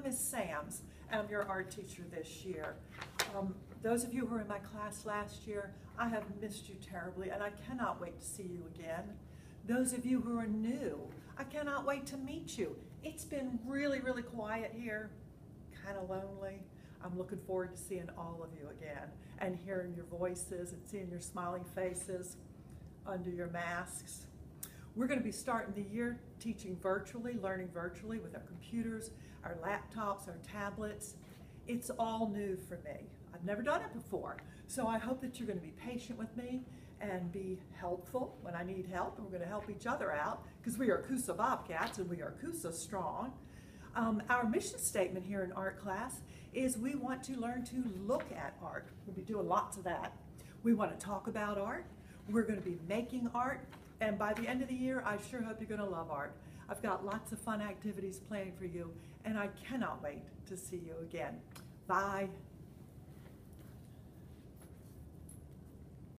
is Sams, and I'm your art teacher this year. Um, those of you who were in my class last year, I have missed you terribly, and I cannot wait to see you again. Those of you who are new, I cannot wait to meet you. It's been really, really quiet here, kind of lonely. I'm looking forward to seeing all of you again and hearing your voices and seeing your smiling faces under your masks. We're going to be starting the year teaching virtually, learning virtually with our computers, our laptops, our tablets. It's all new for me. I've never done it before. So I hope that you're going to be patient with me and be helpful when I need help. And we're going to help each other out because we are Coosa Bobcats and we are Coosa strong. Um, our mission statement here in art class is we want to learn to look at art. We'll be doing lots of that. We want to talk about art. We're going to be making art. And by the end of the year, I sure hope you're going to love art. I've got lots of fun activities planned for you, and I cannot wait to see you again. Bye.